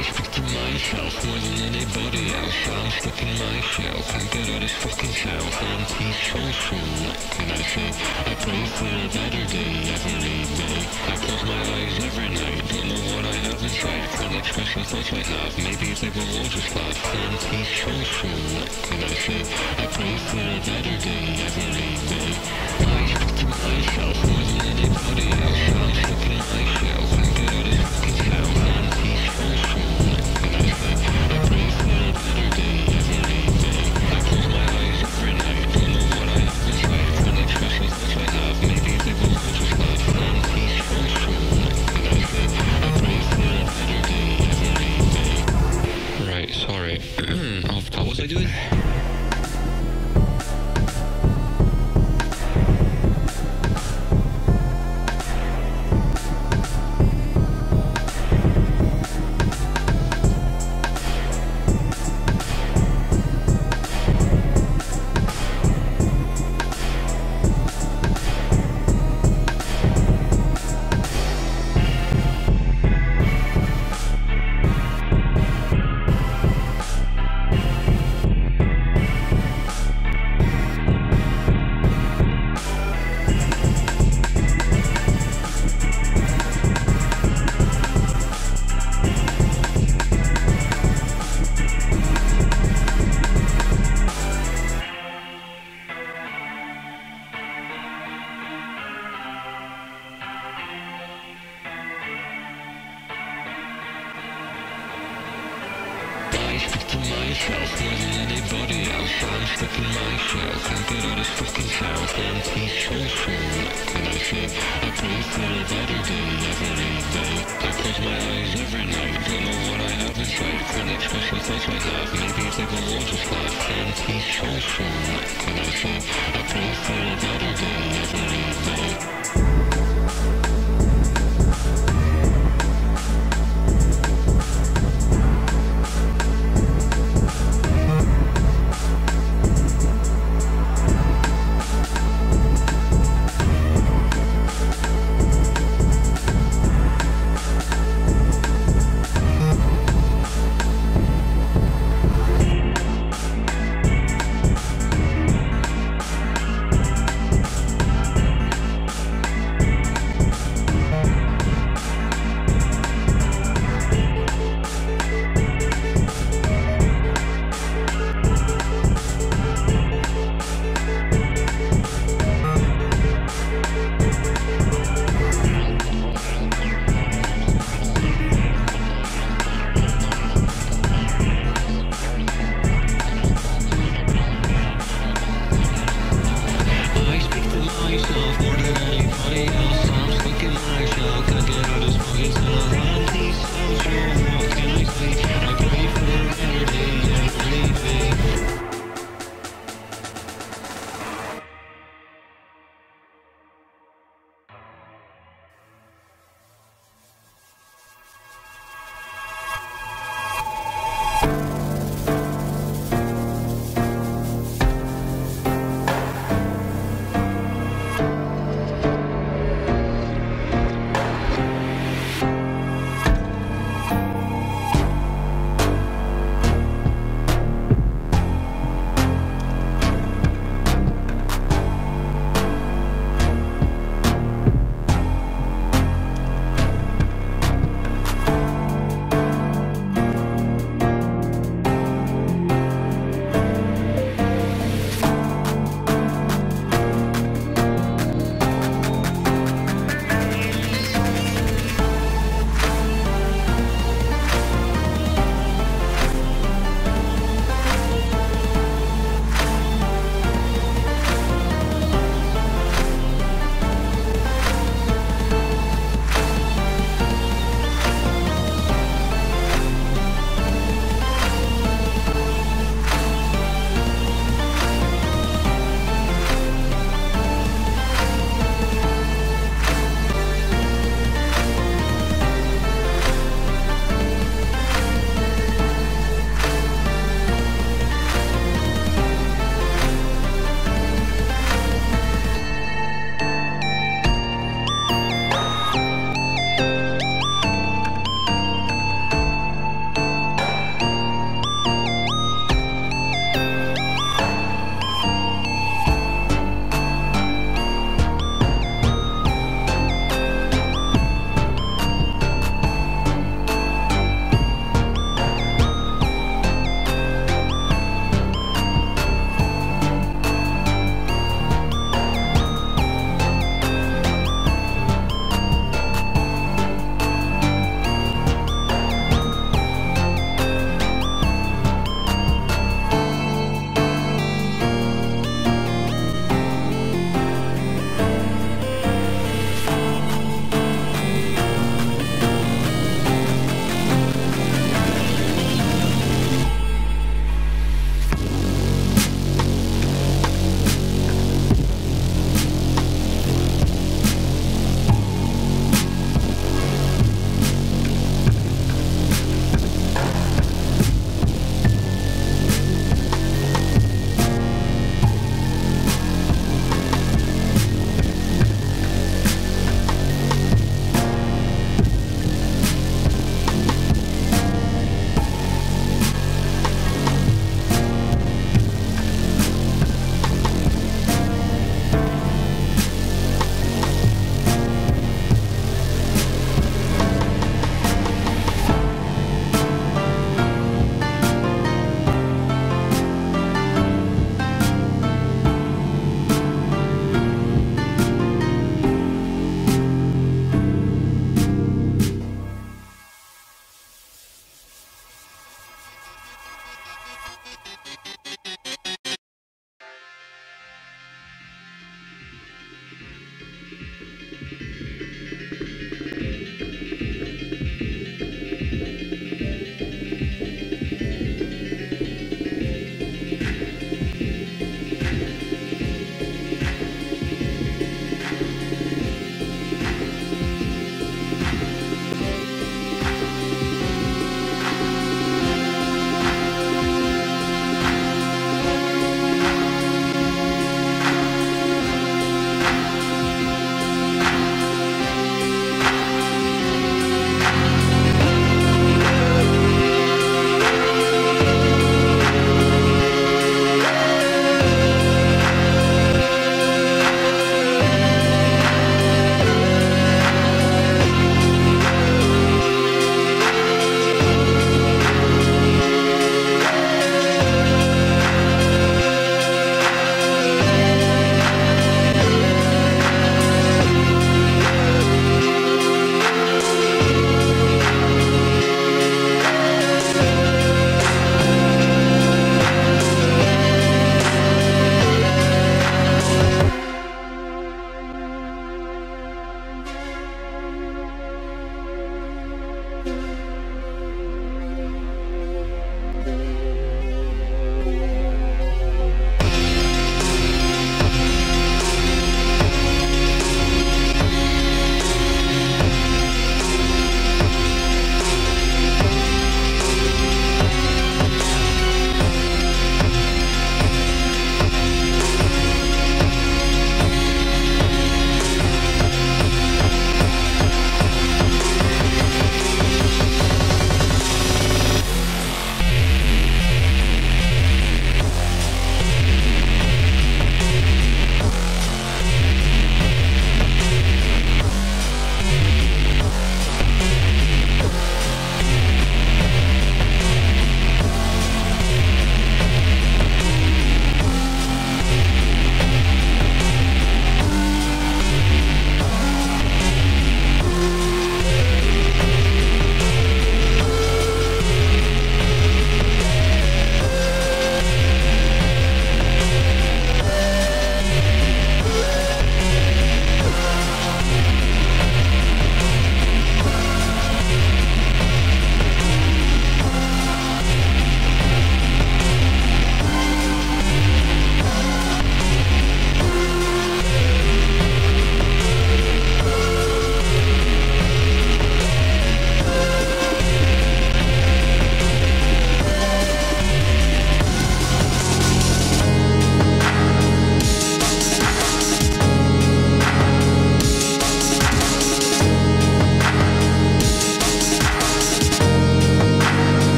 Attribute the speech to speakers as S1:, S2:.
S1: myself more than anybody else. I'm stuck in myself. Get out of this fucking house. I'm peaceful. What can I say? I pray for a better day every day. I close my eyes every night. Don't know what I have inside. Can't express the thoughts I have. Maybe they will all just laugh. I'm peaceful. What can I say? I pray for a better day every day. I to myself more than anybody else. I'm stuck in myself.